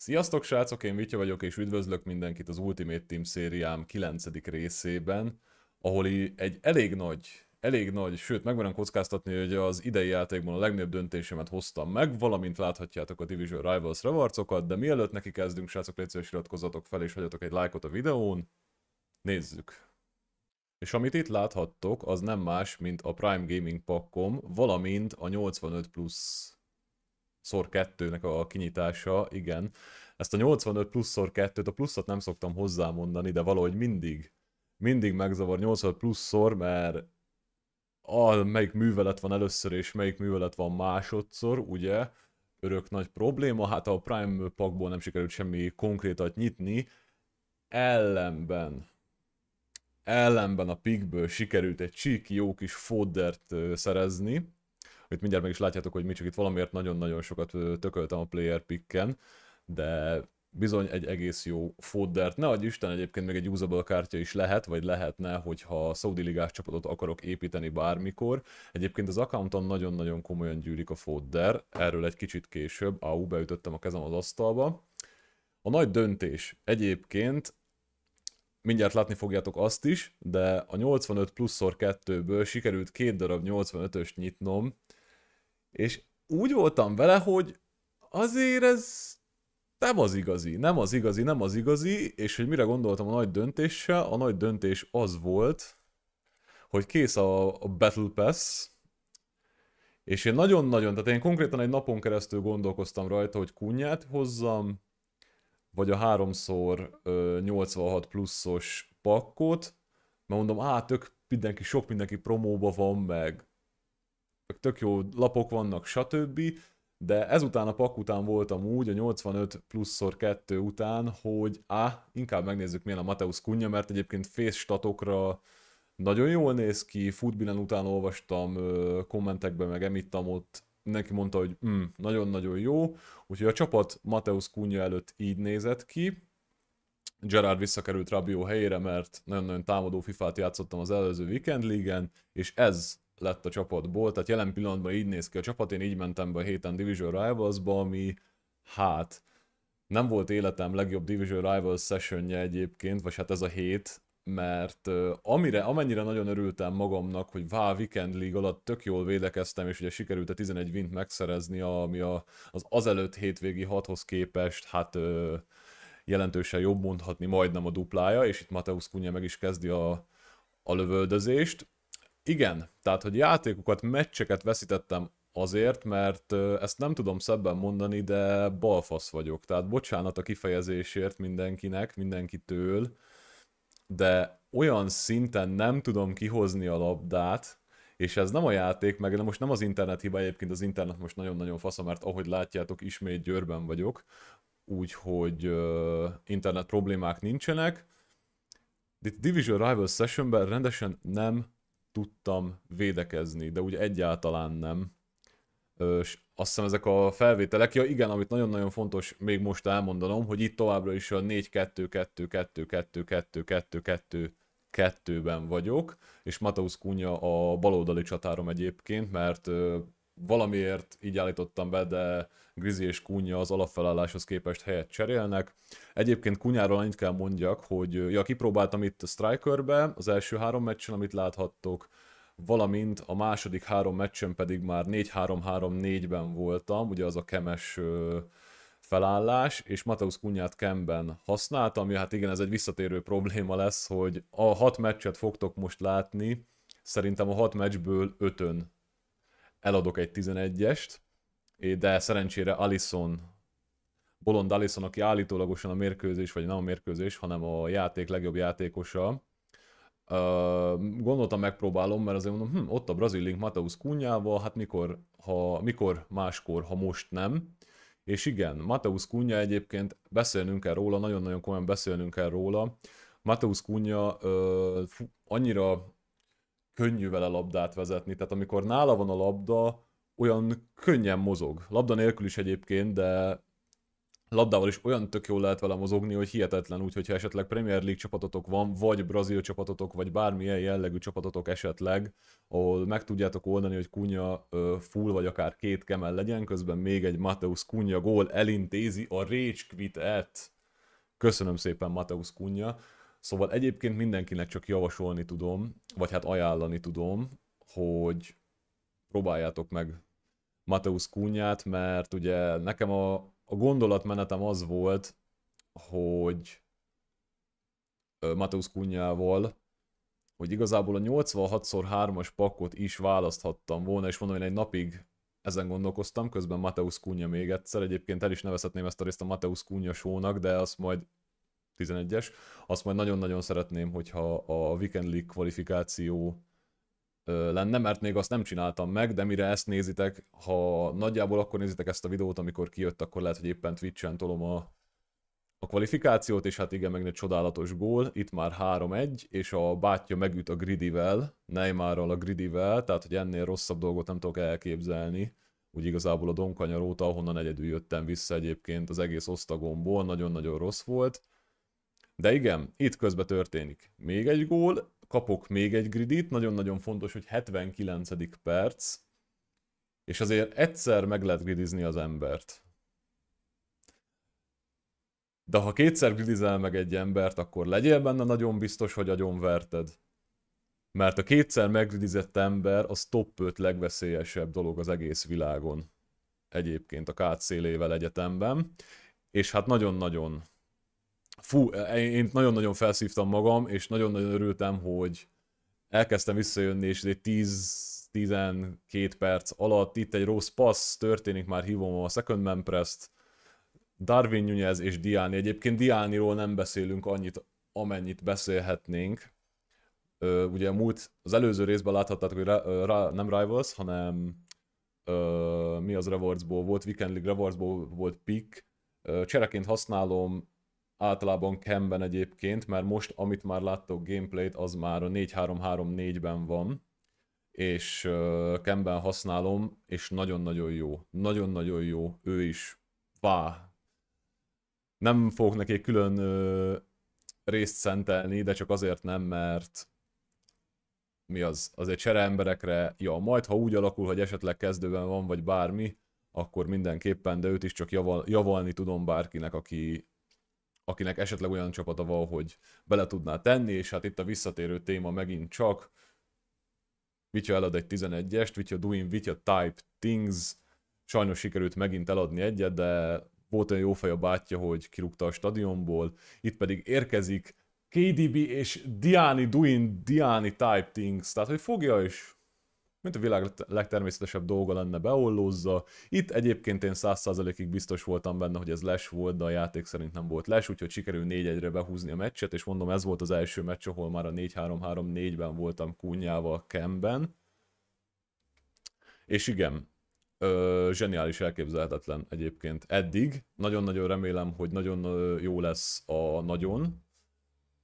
Sziasztok srácok, én Vitya vagyok, és üdvözlök mindenkit az Ultimate Team szériám 9. részében, ahol egy elég nagy, elég nagy, sőt megmerem kockáztatni, hogy az idei játékban a legnagyobb döntésemet hoztam meg, valamint láthatjátok a Division Rivals revarcokat, de mielőtt neki kezdünk, srácok, légy szíves, iratkozzatok fel és hagyjatok egy lájkot a videón. Nézzük! És amit itt láthattok, az nem más, mint a Prime Gaming pakkom, valamint a 85 plusz szor 2-nek a kinyitása, igen. Ezt a 85 plusz szor 2-t, a pluszot nem szoktam hozzámondani, de valahogy mindig, mindig megzavar 85 pluszszor, mert a, melyik művelet van először és melyik művelet van másodszor, ugye? Örök nagy probléma, hát a Prime pakból nem sikerült semmi konkrétat nyitni, ellenben ellenben a pikből sikerült egy csíki jó kis foddert szerezni, amit mindjárt meg is látjátok, hogy mi csak itt valamiért nagyon-nagyon sokat tököltem a player picken, de bizony egy egész jó foddert. Ne adj Isten, egyébként még egy usable kártya is lehet, vagy lehetne, hogyha Saudi ligás csapatot akarok építeni bármikor. Egyébként az accounton nagyon-nagyon komolyan gyűlik a fodder, erről egy kicsit később, au, beütöttem a kezem az asztalba. A nagy döntés egyébként mindjárt látni fogjátok azt is, de a 85 pluszor 2-ből sikerült két darab 85-öst nyitnom, és úgy voltam vele, hogy azért ez nem az igazi, nem az igazi, nem az igazi, és hogy mire gondoltam a nagy döntéssel, a nagy döntés az volt, hogy kész a, a Battle Pass, és én nagyon-nagyon, tehát én konkrétan egy napon keresztül gondolkoztam rajta, hogy kunyát hozzam, vagy a háromszor 86 pluszos pakkot, mert mondom, á, tök mindenki, sok mindenki promóba van, meg tök jó lapok vannak, stb. De ezután a pak után voltam úgy, a 85 pluszor 2 után, hogy á, inkább megnézzük milyen a Mateusz Kunja, mert egyébként face statokra nagyon jól néz ki, Footbillen után olvastam kommentekben, meg emittam ott, neki mondta, hogy mm, nagyon-nagyon jó, úgyhogy a csapat Mateusz Kunja előtt így nézett ki, Gerard visszakerült Rabió helyére, mert nagyon-nagyon támadó FIFA-t játszottam az előző Weekend League-en, és ez lett a csapatból, tehát jelen pillanatban így néz ki a csapat, én így mentem be a héten Division Rivals-ba, ami hát nem volt életem legjobb Division Rivals sessionje egyébként, vagy hát ez a hét, mert amire, amennyire nagyon örültem magamnak, hogy vá, Weekend League alatt tök jól védekeztem, és ugye sikerült a 11 wint megszerezni, ami a, az azelőtt hétvégi hathoz képest, hát uh, jelentősen jobb mondhatni, majdnem a duplája, és itt Mateusz Kunja meg is kezdi a, a lövöldözést. Igen, tehát, hogy játékokat, meccseket veszítettem azért, mert ezt nem tudom szebben mondani, de balfasz vagyok. Tehát bocsánat a kifejezésért mindenkinek, mindenkitől, de olyan szinten nem tudom kihozni a labdát, és ez nem a játék, meg most nem az internet hiba, egyébként az internet most nagyon-nagyon fasz, mert ahogy látjátok, ismét Győrben vagyok, úgyhogy uh, internet problémák nincsenek. De Division Rivals Sessionben rendesen nem tudtam védekezni, de úgy egyáltalán nem. És azt hiszem ezek a felvételek, ja igen, amit nagyon-nagyon fontos még most elmondanom, hogy itt továbbra is a 4-2-2-2-2-2-2-2 2-ben vagyok, és Mateusz Kunya a baloldali csatárom egyébként, mert valamiért így állítottam be, de Grizi és Kunya az alapfelálláshoz képest helyet cserélnek. Egyébként Kunyáról annyit kell mondjak, hogy ja, kipróbáltam itt a Strikerbe az első három meccsen, amit láthattok, valamint a második három meccsen pedig már 4-3-3-4-ben voltam, ugye az a kemes felállás, és Mateusz Kunyát Kemben használtam, ami hát igen, ez egy visszatérő probléma lesz, hogy a hat meccset fogtok most látni, szerintem a hat meccsből ötön eladok egy 11-est, de szerencsére Alison, Bolond Alison, aki állítólagosan a mérkőzés, vagy nem a mérkőzés, hanem a játék legjobb játékosa, gondoltam megpróbálom, mert azért mondom, hm, ott a Brazil Link Mateusz Kunyával, hát mikor, ha, mikor máskor, ha most nem. És igen, Mateusz Kunya egyébként beszélnünk kell róla, nagyon-nagyon komolyan beszélnünk kell róla. Mateusz Kunya annyira könnyű vele labdát vezetni, tehát amikor nála van a labda, olyan könnyen mozog. Labda nélkül is egyébként, de labdával is olyan tök jól lehet vele mozogni, hogy hihetetlen úgy, hogyha esetleg Premier League csapatotok van, vagy brazil csapatotok, vagy bármilyen jellegű csapatotok esetleg, ahol meg tudjátok oldani, hogy Kunya full, vagy akár két kemel legyen, közben még egy Mateus Kunya gól elintézi a Rage Quit-et. Köszönöm szépen Mateus Kunya. Szóval egyébként mindenkinek csak javasolni tudom, vagy hát ajánlani tudom, hogy próbáljátok meg Mateus Kunyát, mert ugye nekem a, a gondolatmenetem az volt, hogy Mateus Kunyával, hogy igazából a 86x3-as pakot is választhattam volna, és mondom, én egy napig ezen gondolkoztam, közben Mateus Kunya még egyszer, egyébként el is nevezhetném ezt a részt a Mateus Kunya sónak, de azt majd 11-es, azt majd nagyon-nagyon szeretném, hogyha a Weekend League kvalifikáció lenne, mert még azt nem csináltam meg, de mire ezt nézitek, ha nagyjából akkor nézitek ezt a videót, amikor kijött, akkor lehet, hogy éppen Twitch-en tolom a, a kvalifikációt, és hát igen, meg egy csodálatos gól, itt már 3-1, és a bátyja megüt a Gridivel, Neymarral a Gridivel, tehát hogy ennél rosszabb dolgot nem tudok elképzelni, úgy igazából a Donkanyar óta, ahonnan egyedül jöttem vissza egyébként az egész osztagomból, nagyon-nagyon rossz volt. De igen, itt közben történik. Még egy gól, kapok még egy gridit, nagyon-nagyon fontos, hogy 79. perc, és azért egyszer meg lehet gridizni az embert. De ha kétszer gridizel meg egy embert, akkor legyél benne nagyon biztos, hogy agyonverted. Mert a kétszer megridizett ember az top 5 legveszélyesebb dolog az egész világon. Egyébként a kátszélével egyetemben. És hát nagyon-nagyon fú, én nagyon-nagyon felszívtam magam, és nagyon-nagyon örültem, hogy elkezdtem visszajönni, és egy 10-12 perc alatt itt egy rossz passz történik, már hívom a Second Man Press-t, Darwin Nunez és Diani. Egyébként Diániról nem beszélünk annyit, amennyit beszélhetnénk. ugye a múlt, az előző részben láthattátok, hogy ra, ra, nem Rivals, hanem uh, mi az Rewardsból volt, Weekend League Rewardsból volt pick. Uh, csereként használom általában Camben egyébként, mert most, amit már láttok gameplayt, az már a 4-3-3-4-ben van, és Camben használom, és nagyon-nagyon jó. Nagyon-nagyon jó. Ő is. Vá. Nem fogok neki külön uh, részt szentelni, de csak azért nem, mert mi az, azért csere emberekre, ja, majd ha úgy alakul, hogy esetleg kezdőben van, vagy bármi, akkor mindenképpen, de őt is csak javal, javalni tudom bárkinek, aki, akinek esetleg olyan csapata van, hogy bele tudná tenni, és hát itt a visszatérő téma megint csak. Vitya elad egy 11-est, Vitya doing Vitya type things, sajnos sikerült megint eladni egyet, de volt olyan jó fej a bátyja, hogy kirúgta a stadionból, itt pedig érkezik KDB és Diani doing Diani type things, tehát hogy fogja és mint a világ legtermészetesebb dolga lenne, beollózza. Itt egyébként én 100%-ig biztos voltam benne, hogy ez les volt, de a játék szerint nem volt les, úgyhogy sikerül 4-1-re behúzni a meccset, és mondom, ez volt az első meccs, ahol már a 4-3-3-4-ben voltam Kunyával Kemben. És igen, ö, zseniális, elképzelhetetlen egyébként eddig. Nagyon-nagyon remélem, hogy nagyon jó lesz a nagyon,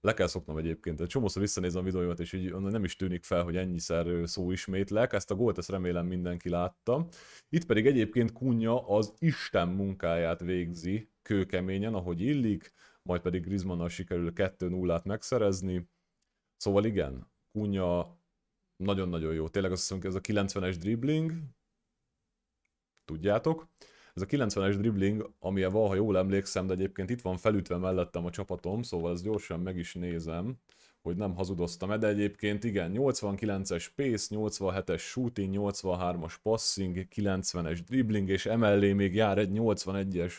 le kell szoknom egyébként. Egy csomószor visszanézem a videóimat, és így nem is tűnik fel, hogy ennyiszer szó ismétlek. Ezt a gólt, ezt remélem mindenki látta. Itt pedig egyébként Kunya az Isten munkáját végzi kőkeményen, ahogy illik, majd pedig Griezmannnal sikerül 2-0-át megszerezni. Szóval igen, Kunya nagyon-nagyon jó. Tényleg azt hiszem, hogy ez a 90-es dribbling, tudjátok. Ez a 90-es dribbling, amilyen van, ha jól emlékszem, de egyébként itt van felütve mellettem a csapatom, szóval ezt gyorsan meg is nézem, hogy nem hazudoztam de egyébként igen, 89-es pace, 87-es shooting, 83-as passing, 90-es dribbling, és emellé még jár egy 81-es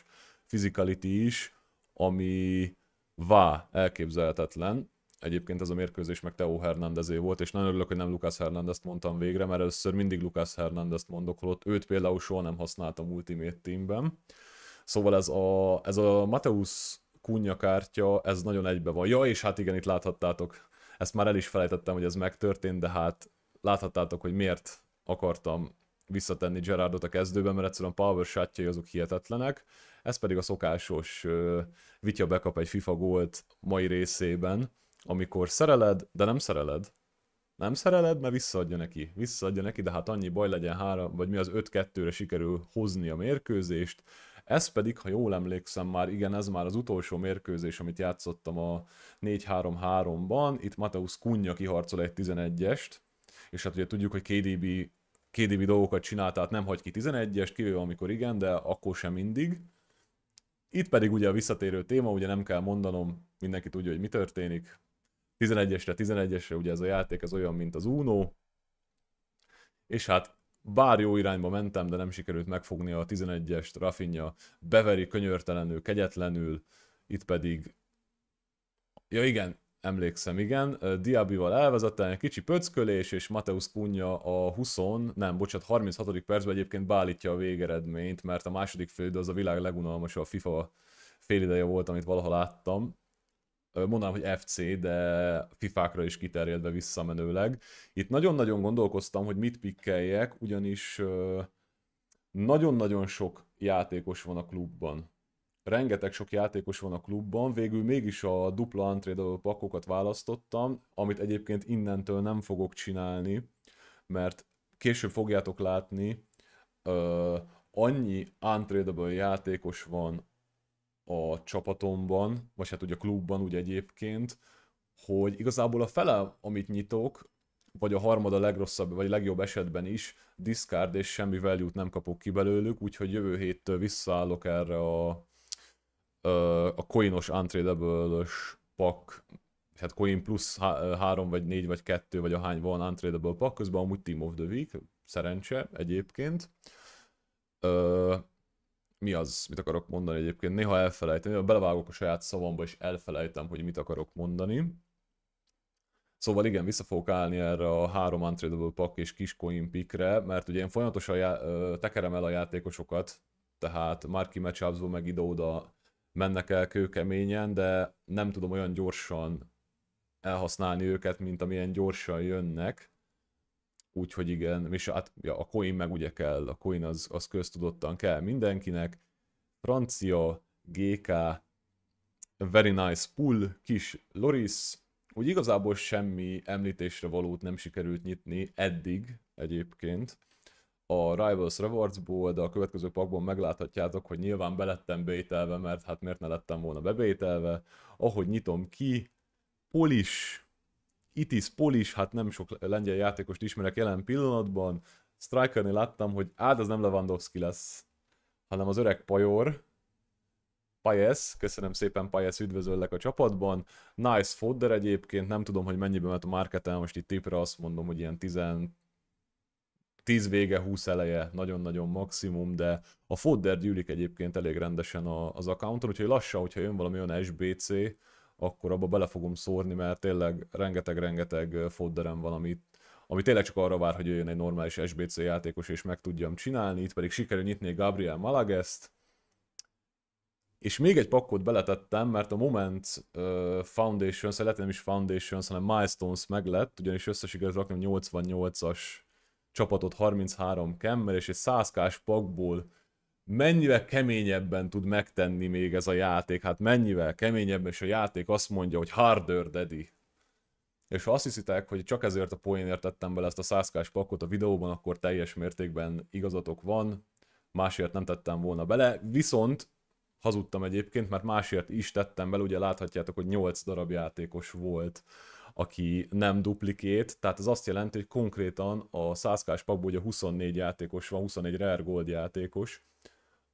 physicality is, ami vá, elképzelhetetlen. Egyébként ez a mérkőzés meg Teo Hernándezé volt, és nagyon örülök, hogy nem Lucas Hernándezt mondtam végre, mert először mindig Lucas Hernándezt mondok, holott őt például soha nem használtam Ultimate Teamben. Szóval ez a, ez a Mateus Kunya kártya, ez nagyon egybe van. Ja, és hát igen, itt láthattátok, ezt már el is felejtettem, hogy ez megtörtént, de hát láthattátok, hogy miért akartam visszatenni Gerardot a kezdőben, mert egyszerűen power shotjai azok hihetetlenek. Ez pedig a szokásos uh, Vitya bekap egy FIFA gólt mai részében, amikor szereled, de nem szereled. Nem szereled, mert visszaadja neki. Visszaadja neki, de hát annyi baj legyen három, vagy mi az 5-2-re sikerül hozni a mérkőzést. Ez pedig, ha jól emlékszem már, igen, ez már az utolsó mérkőzés, amit játszottam a 4-3-3-ban. Itt Mateusz Kunja kiharcol egy 11-est, és hát ugye tudjuk, hogy KDB, KDB dolgokat csinál, tehát nem hagy ki 11-est, kivéve amikor igen, de akkor sem mindig. Itt pedig ugye a visszatérő téma, ugye nem kell mondanom, mindenki tudja, hogy mi történik. 11-esre, 11-esre, ugye ez a játék ez olyan, mint az Uno, és hát bár jó irányba mentem, de nem sikerült megfogni a 11-est, Rafinha beveri könyörtelenül, kegyetlenül, itt pedig, ja igen, emlékszem, igen, Diabival elvezettem, egy kicsi pöckölés, és Mateusz Kunja a 20, nem, bocsánat, 36. percben egyébként beállítja a végeredményt, mert a második fél az a világ legunalmasabb FIFA félideje volt, amit valaha láttam mondanám, hogy FC, de fifákra is kiterjedve visszamenőleg. Itt nagyon-nagyon gondolkoztam, hogy mit pikkeljek, ugyanis nagyon-nagyon sok játékos van a klubban. Rengeteg sok játékos van a klubban, végül mégis a dupla untradeable pakokat választottam, amit egyébként innentől nem fogok csinálni, mert később fogjátok látni, annyi untradeable játékos van a csapatomban, vagy hát ugye a klubban ugye egyébként, hogy igazából a fele, amit nyitok, vagy a harmad a legrosszabb, vagy legjobb esetben is, discard és semmi value nem kapok ki belőlük, úgyhogy jövő héttől visszaállok erre a, a coinos untradable pak, hát coin plusz három, vagy négy, vagy kettő, vagy a hány van untradable pak, közben amúgy Team of the Week, szerencse egyébként mi az, mit akarok mondani egyébként. Néha elfelejtem, néha belevágok a saját szavamba, és elfelejtem, hogy mit akarok mondani. Szóval igen, vissza fogok állni erre a három untradable pack és kis coin pickre, mert ugye én folyamatosan já- tekerem el a játékosokat, tehát Marki matchupsból meg ide-oda mennek el kőkeményen, de nem tudom olyan gyorsan elhasználni őket, mint amilyen gyorsan jönnek. Úgyhogy igen, és hát ja, a coin meg ugye kell, a coin az, az köztudottan kell mindenkinek. Francia, GK, Very Nice Pool, kis Loris, úgy igazából semmi említésre valót nem sikerült nyitni eddig egyébként a Rivals Rewardsból, de a következő pakban megláthatjátok, hogy nyilván belettem bételve, mert hát miért ne lettem volna bebételve. Ahogy nyitom ki, Polish Itis Polis, hát nem sok lengyel játékost ismerek jelen pillanatban. Strikernél láttam, hogy áld az nem Lewandowski lesz, hanem az öreg Pajor. Pajes, köszönöm szépen Pajes, üdvözöllek a csapatban. Nice fodder egyébként, nem tudom, hogy mennyiben mert a marketel, most itt tipre azt mondom, hogy ilyen 10 10 vége, 20 eleje, nagyon-nagyon maximum, de a fodder gyűlik egyébként elég rendesen az accounton, úgyhogy lassan, hogyha jön valami olyan SBC, akkor abba bele fogom szórni, mert tényleg rengeteg-rengeteg fodderem van, amit, ami tényleg csak arra vár, hogy jöjjön egy normális SBC játékos, és meg tudjam csinálni. Itt pedig sikerül nyitni Gabriel Malageszt, és még egy pakkot beletettem, mert a Moment Foundations, illetve nem is Foundations, hanem Milestones meglett, ugyanis össze sikerült rakni 88-as csapatot 33 kemmel, és egy 100 k pakból mennyivel keményebben tud megtenni még ez a játék, hát mennyivel keményebben, és a játék azt mondja, hogy harder daddy. És ha azt hiszitek, hogy csak ezért a poénért tettem bele ezt a 100 pakot a videóban, akkor teljes mértékben igazatok van, másért nem tettem volna bele, viszont hazudtam egyébként, mert másért is tettem bele, ugye láthatjátok, hogy 8 darab játékos volt, aki nem duplikét, tehát ez azt jelenti, hogy konkrétan a 100 pakból ugye 24 játékos van, 24 rare gold játékos,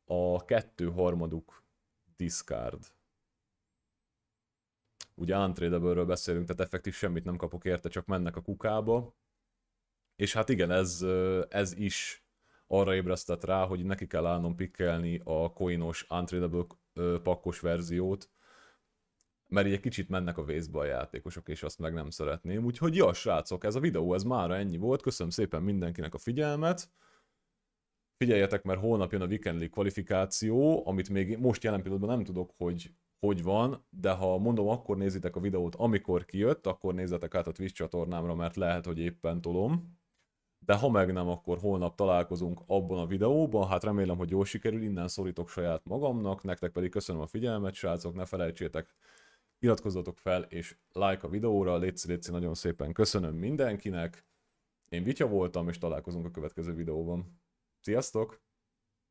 a kettő harmaduk discard. Ugye untradable beszélünk, tehát effektív semmit nem kapok érte, csak mennek a kukába. És hát igen, ez, ez is arra ébresztett rá, hogy neki kell állnom pikkelni a coinos untradable pakkos verziót, mert egy kicsit mennek a vészbe a játékosok, és azt meg nem szeretném. Úgyhogy ja, srácok, ez a videó, ez mára ennyi volt. Köszönöm szépen mindenkinek a figyelmet figyeljetek, mert holnap jön a Weekend kvalifikáció, amit még most jelen pillanatban nem tudok, hogy hogy van, de ha mondom, akkor nézitek a videót, amikor kijött, akkor nézzetek át a Twitch csatornámra, mert lehet, hogy éppen tolom. De ha meg nem, akkor holnap találkozunk abban a videóban, hát remélem, hogy jól sikerül, innen szólítok saját magamnak, nektek pedig köszönöm a figyelmet, srácok, ne felejtsétek, iratkozzatok fel, és like a videóra, létszi, létszi, nagyon szépen köszönöm mindenkinek, én Vitya voltam, és találkozunk a következő videóban. Sziasztok!